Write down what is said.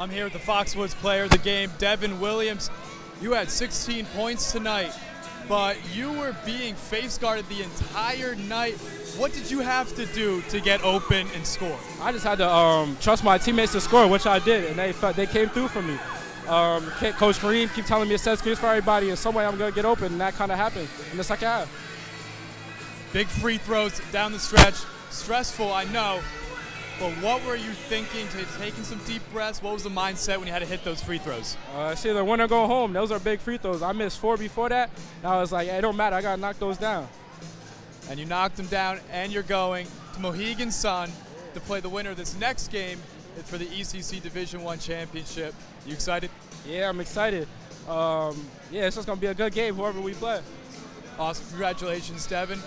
I'm here with the Foxwoods player of the game, Devan Williams. You had 16 points tonight, but you were being face guarded the entire night. What did you have to do to get open and score? I just had to um, trust my teammates to score, which I did, and they they came through for me. Um, Coach Kareem keep telling me to set screens for everybody, and some way I'm gonna get open, and that kind of happened in the second half. Big free throws down the stretch, stressful, I know. But what were you thinking? To taking some deep breaths. What was the mindset when you had to hit those free throws? Uh, it's either win or go home. Those are big free throws. I missed four before that. And I was like, hey, it don't matter. I gotta knock those down. And you knocked them down, and you're going to Mohegan Sun to play the winner of this next game for the ECC Division One championship. You excited? Yeah, I'm excited. Um, yeah, it's just gonna be a good game, whoever we play. Awesome. Congratulations, Devan.